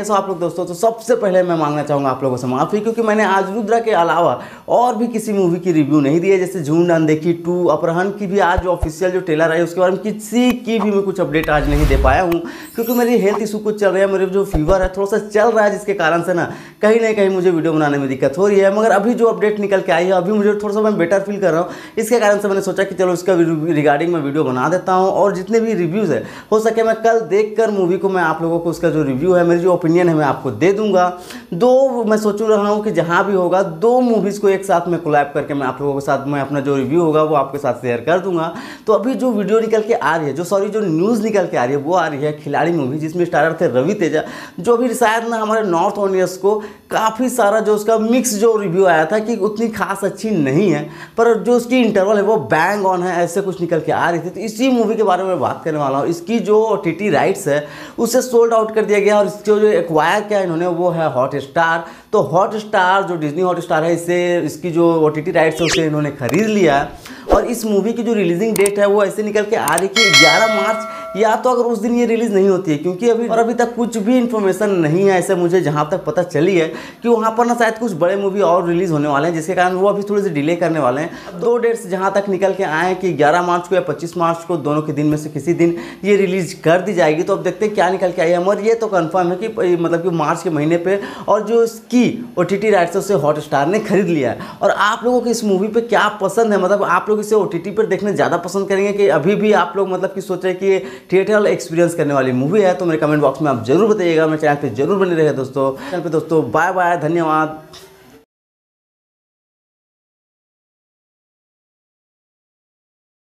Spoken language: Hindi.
कैसे आप लोग दोस्तों तो सबसे पहले मैं मांगना चाहूँगा आप लोगों से माफ़ी, क्योंकि मैंने आज रुद्रा के अलावा और भी किसी मूवी की रिव्यू नहीं दी है। जैसे झूम अनदेखी टू अपहरण की भी आज जो ऑफिशियल जो ट्रेलर है, उसके बारे में किसी की भी मैं कुछ अपडेट आज नहीं दे पाया हूँ, क्योंकि मेरी हेल्थ इशू कुछ चल रहा है, मेरे जो फीवर है, थोड़ा सा चल रहा है, जिसके कारण से ना कहीं ना कहीं मुझे वीडियो बनाने में दिक्कत हो रही है। मगर अभी जो अपडेट निकल के आई है, अभी मुझे थोड़ा सा मैं बेटर फील कर रहा हूँ। इसके कारण से मैंने सोचा कि चलो इसका रिगार्डिंग मैं वीडियो बना देता हूँ, और जितने भी रिव्यूज़ है, हो सके मैं कल देख मूवी को मैं आप लोगों को उसका जो रिव्यू है, मेरी जो ओपिनियन है, मैं आपको दे दूँगा। दो, मैं सोच रहा हूँ कि जहाँ भी होगा, दो मूवीज़ को एक साथ में कोलैब करके मैं आप लोगों के साथ, मैं अपना जो रिव्यू होगा, वो आपके साथ शेयर कर दूँगा। तो अभी जो वीडियो निकल के आ रही है, जो सॉरी जो न्यूज़ निकल के आ रही है, वो आ रही है खिलाड़ी मूवी जिसमें स्टारर थे रवि तेजा, जो भी शायद ना हमारे नॉर्थ ऑडियंस को काफ़ी सारा जो उसका मिक्स जो रिव्यू आया था कि उतनी खास अच्छी नहीं है, पर जो उसकी इंटरवल है, वो बैंग ऑन है, ऐसे कुछ निकल के आ रही थी। तो इसी मूवी के बारे में बात करने वाला हूँ। इसकी जो टी राइट्स है, उसे सोल्ड आउट कर दिया गया और इसको जो एक्वायर किया इन्होंने, वो है हॉट स्टार तो हॉट स्टार जो डिज्नी हॉट स्टार है, इसे, इसकी जो ओ टी राइट्स है, उसे इन्होंने खरीद लिया। और इस मूवी की जो रिलीजिंग डेट है, वो ऐसे निकल के आ रही कि ग्यारह मार्च या तो अगर उस दिन ये रिलीज़ नहीं होती है क्योंकि अभी और अभी तक कुछ भी इन्फॉर्मेशन नहीं है ऐसे मुझे जहाँ तक पता चली है कि वहाँ पर ना शायद कुछ बड़े मूवी और रिलीज़ होने वाले हैं जिसके कारण वो अभी थोड़ी सी डिले करने वाले हैं। दो डेट्स जहाँ तक निकल के आए कि ग्यारह मार्च को या पच्चीस मार्च को दोनों के दिन में से किसी दिन ये रिलीज़ कर दी जाएगी। तो अब देखते हैं क्या निकल के आई है। मगर ये तो कन्फर्म है कि मतलब कि मार्च के महीने पर और जो इसकी ओ टी टी राइट्स उसे हॉट स्टार ने खरीद लिया है। और आप लोगों को इस मूवी पर क्या पसंद है? मतलब आप लोग इसे ओ टी टी पर देखने ज़्यादा पसंद करेंगे कि अभी भी आप लोग मतलब कि सोच रहे कि थिएटर एक्सपीरियंस करने वाली मूवी है तो मेरे कमेंट बॉक्स में आप ज़रूर बताइएगा। मेरे चैनल पर ज़रूर बने रहे दोस्तों। चैनल पे दोस्तों बाय बाय धन्यवाद।